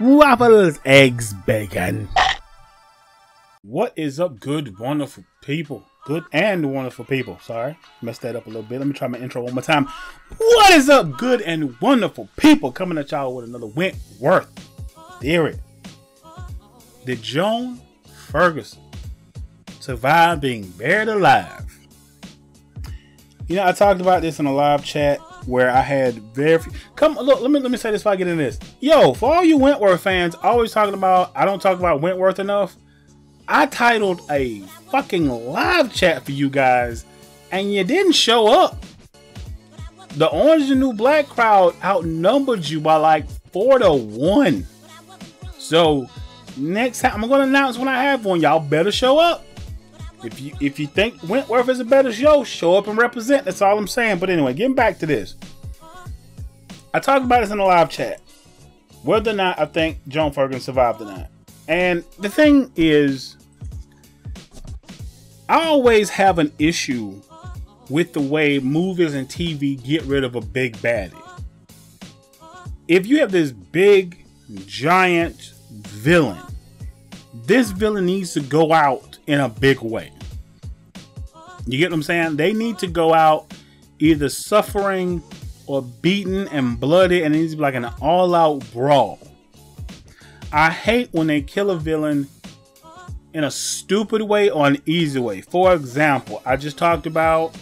Waffles, eggs, bacon. What is up, good, wonderful people? Good and wonderful people. Sorry, messed that up a little bit. Let me try my intro one more time. What is up, good and wonderful people? Coming at y'all with another Wentworth theory. Did Joan Ferguson survive being buried alive? You know, I talked about this in a live chat where I had very few, come look. Let me let me say this before I get in this. Yo, for all you Wentworth fans, always talking about I don't talk about Wentworth enough. I titled a fucking live chat for you guys, and you didn't show up. The Orange and New Black crowd outnumbered you by like four to one. So next time I'm gonna announce when I have one. Y'all better show up. If you if you think Wentworth is a better show, show up and represent. That's all I'm saying. But anyway, getting back to this. I talked about this in the live chat. Whether or not I think Joan Ferguson survived or not. And the thing is, I always have an issue with the way movies and TV get rid of a big baddie. If you have this big, giant villain, this villain needs to go out in a big way. You get what I'm saying? They need to go out either suffering or beaten and bloody, and it needs to be like an all out brawl. I hate when they kill a villain in a stupid way or an easy way. For example, I just talked about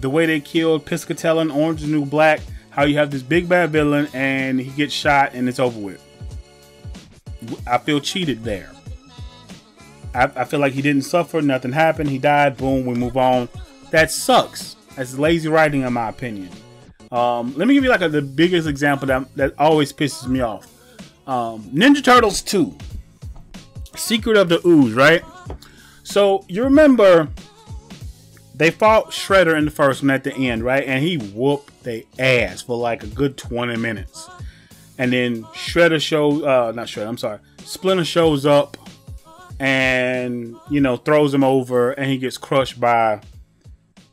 the way they killed Piscatella in Orange is New Black. How you have this big bad villain and he gets shot and it's over with. I feel cheated there. I, I feel like he didn't suffer, nothing happened, he died, boom, we move on. That sucks. That's lazy writing, in my opinion. Um, let me give you like a, the biggest example that that always pisses me off. Um, Ninja Turtles 2, Secret of the Ooze, right? So you remember they fought Shredder in the first one at the end, right? And he whooped their ass for like a good 20 minutes. And then Shredder shows, uh, not Shredder, I'm sorry, Splinter shows up and you know throws him over, and he gets crushed by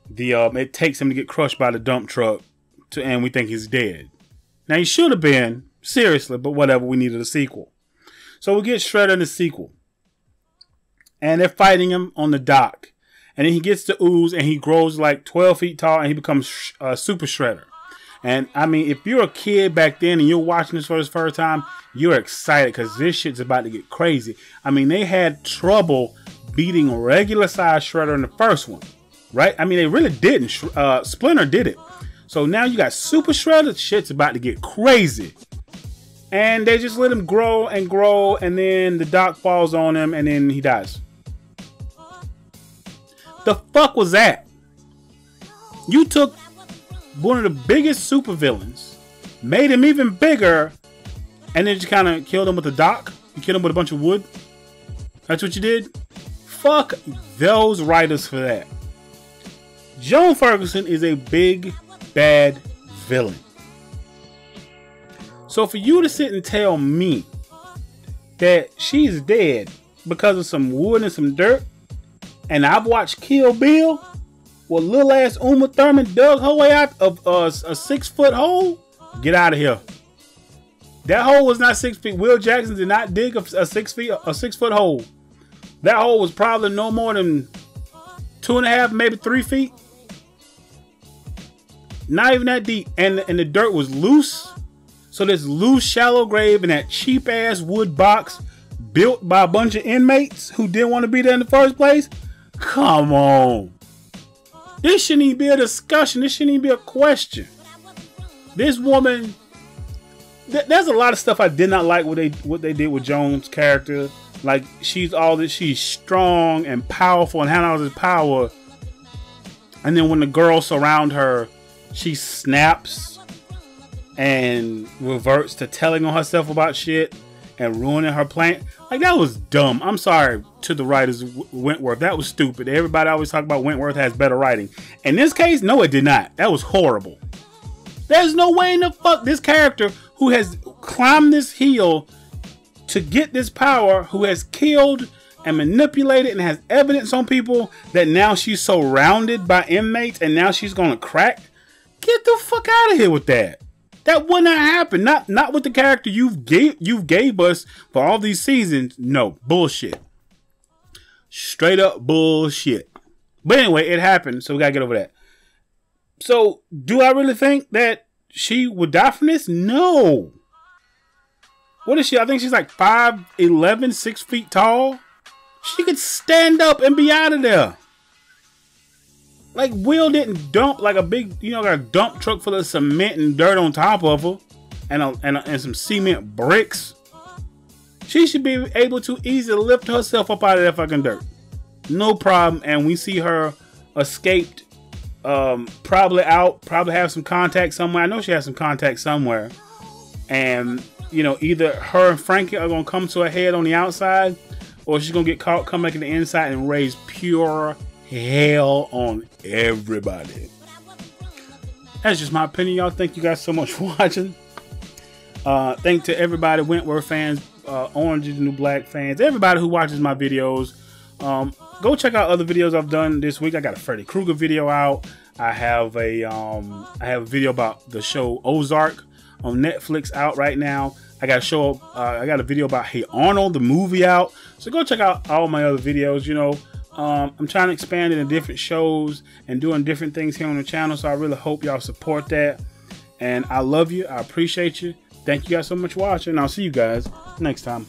the. Um, it takes him to get crushed by the dump truck, to and we think he's dead. Now he should have been seriously, but whatever. We needed a sequel, so we get Shredder in the sequel, and they're fighting him on the dock, and then he gets the ooze, and he grows like twelve feet tall, and he becomes uh, Super Shredder. And I mean, if you're a kid back then and you're watching this for the first time, you're excited because this shit's about to get crazy. I mean, they had trouble beating regular size Shredder in the first one, right? I mean, they really didn't. Uh, Splinter did it. So now you got Super Shredder. Shit's about to get crazy. And they just let him grow and grow, and then the doc falls on him, and then he dies. The fuck was that? You took one of the biggest supervillains, made him even bigger, and then just kind of killed him with a dock. You killed him with a bunch of wood. That's what you did? Fuck those writers for that. Joan Ferguson is a big, bad villain. So for you to sit and tell me that she's dead because of some wood and some dirt, and I've watched Kill Bill, well, little ass Uma Thurman dug her way out of a six foot hole. Get out of here. That hole was not six feet. Will Jackson did not dig a, a six feet a six foot hole. That hole was probably no more than two and a half, maybe three feet. Not even that deep, and and the dirt was loose. So this loose, shallow grave in that cheap ass wood box built by a bunch of inmates who didn't want to be there in the first place. Come on. This shouldn't even be a discussion. This shouldn't even be a question. This woman, th- there's a lot of stuff I did not like what they what they did with Joan's character. Like she's all that she's strong and powerful and handles his power. And then when the girls surround her, she snaps and reverts to telling on herself about shit and ruining her plan. Like that was dumb. I'm sorry to the writers Wentworth. That was stupid. Everybody always talk about Wentworth has better writing. In this case, no, it did not. That was horrible. There's no way in the fuck this character who has climbed this hill to get this power, who has killed and manipulated and has evidence on people that now she's surrounded by inmates and now she's gonna crack. Get the fuck out of here with that. That would not happen. Not not with the character you've gave you've gave us for all these seasons. No bullshit. Straight up bullshit. But anyway, it happened, so we gotta get over that. So, do I really think that she would die from this? No. What is she? I think she's like 5'11, 6 feet tall. She could stand up and be out of there. Like Will didn't dump like a big, you know, got a dump truck full of cement and dirt on top of her, and a, and, a, and some cement bricks. She should be able to easily lift herself up out of that fucking dirt, no problem. And we see her escaped, um, probably out, probably have some contact somewhere. I know she has some contact somewhere, and you know, either her and Franky are gonna come to a head on the outside, or she's gonna get caught come back in the inside and raise pure hell on everybody. That's just my opinion, y'all. Thank you guys so much for watching. Uh, thank to everybody, Wentworth fans, uh, Orange is the New Black fans, everybody who watches my videos. Um, go check out other videos I've done this week. I got a Freddy Krueger video out. I have a um, I have a video about the show Ozark on Netflix out right now. I got a show. Uh, I got a video about Hey Arnold, the movie out. So go check out all my other videos. You know, um, I'm trying to expand into different shows and doing different things here on the channel. So I really hope y'all support that. And I love you. I appreciate you. Thank you guys so much for watching. I'll see you guys next time.